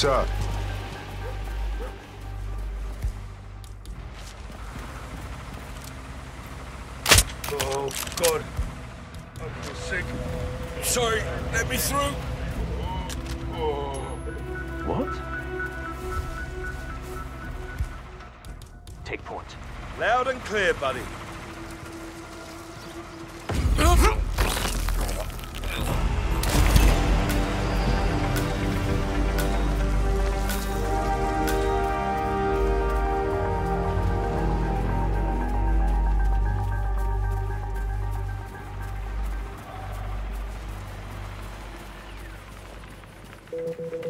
Sir. Oh, God. I feel sick. Sorry, let me through. What? Take point. Loud and clear, buddy. Oh,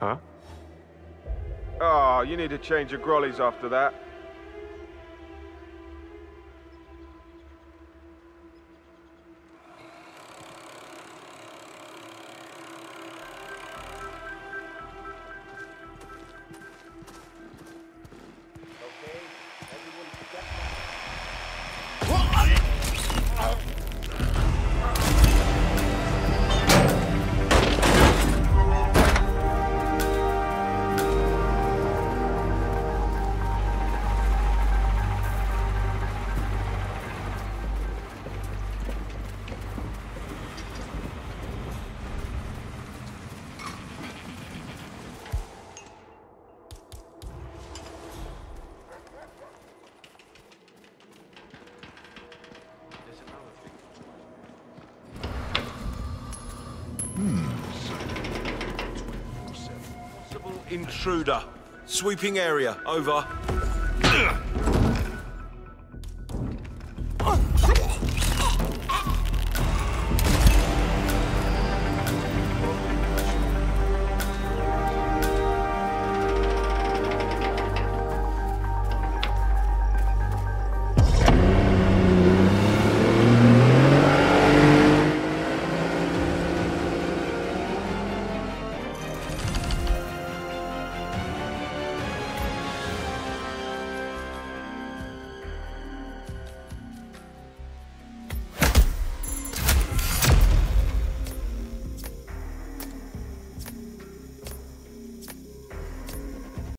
Huh? Oh, you need to change your grollies after that. intruder. Sweeping area, over.